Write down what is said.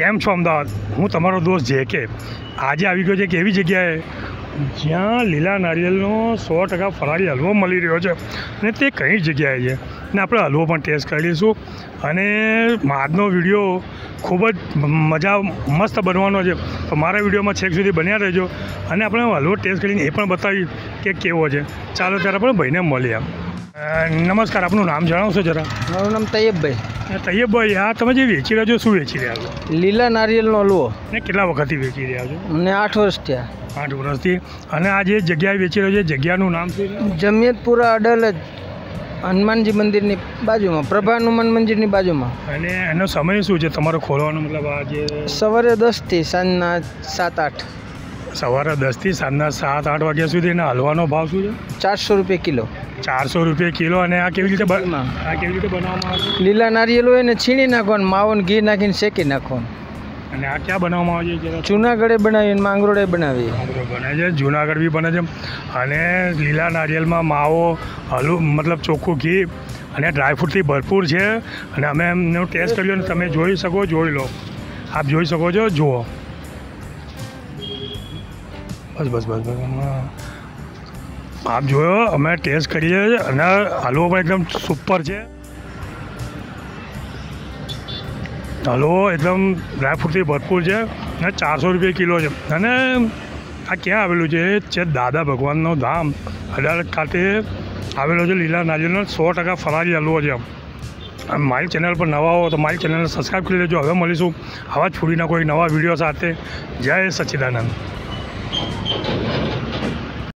કેમ છો અમદાવાદ? હું તમારો દોસ્ત જે કે. આજે આવી ગયો છે એક એવી જગ્યાએ જ્યાં લીલા નારિયેળનો સો ટકા ફરાળી હલવો મળી રહ્યો છે. અને તે કઈ જગ્યાએ છે? ને આપણે હલવો પણ ટેસ્ટ કરી લઈશું. અને આજનો વીડિયો ખૂબ જ મજા, મસ્ત બનવાનો છે. તો મારા વિડીયોમાં છેક સુધી બન્યા રહેજો. અને આપણે હલવો ટેસ્ટ કરીને એ પણ બતાવી કે કેવો છે. ચાલો ત્યારે આપણે ભાઈને મળીએ. નમસ્કાર, આપનું નામ જણાવશો જરા? મારું નામ તૈયબભાઈ. તૈયબભાઈ આ તમે જે વેચી રહ્યા છો શું વેચી રહ્યા છો? લીલા નારિયેળનો હલવો ને કેટલા વખતથી વેચી રહ્યા છો? મને આઠ વર્ષ થયા. આઠ વર્ષથી. અને આ જે જગ્યાએ વેચી રહ્યો છે જગ્યાનું નામ છે? જમિયતપુરા અડાલજ હનુમાનજી મંદિરની બાજુમાં પ્રભા હનુમાન મંદિરની બાજુમાં. અને એનો સમય શું છે? તમારો ખોલવાનો મતલબ આ જે સવારે દસથી સાંજના સાત આઠ સવારે દસથી સાંજના સાત આઠ વાગ્યા સુધી એના હલવાનો ભાવ શું છે? ચારસો રૂપિયા કિલો. ચારસો રૂપિયા કિલો અને આ કેવી રીતે આ કેવી રીતે બનાવવામાં આવે લીલા નારિયેલો હોય ને છીણી નાખવાનું માવો ઘી નાખીને શેકી નાખવાનું. અને આ ક્યાં બનાવવામાં આવે છે જૂનાગઢે બનાવીને માંગરોળે બનાવીએ આપણો બને છે જુનાગઢ બી બને છે. અને લીલા નારિયેળમાં માવો હલુ મતલબ ચોખ્ખું ઘી અને ડ્રાયફ્રૂટથી ભરપૂર છે. અને અમે એમનો ટેસ્ટ કર્યો અને તમે જોઈ શકો જોઈ લો. આપ જોઈ શકો છો જુઓ. બસ બસ બસ બસ. આપ જોયો, અમે ટેસ્ટ કરીએ છીએ અને હલવો પણ એકદમ સુપર છે. હલવો એકદમ ડ્રાયફ્રૂટથી ભરપૂર છે અને ચારસો રૂપિયા કિલો છે. અને આ ક્યાં આવેલું છે? છે દાદા ભગવાનનો ધામ. અડાલજ ખાતે આવેલો છે લીલા નારિયેળનો સો ટકા ફરારી હલવો છે મારી ચેનલ પર નવા હો તો મારી ચેનલને સબસ્ક્રાઈબ કરી લેજો. હવે મળીશું. આવા છોડીના કોઈ નવા વીડિયો સાથે. જય સચ્ચિદાનંદ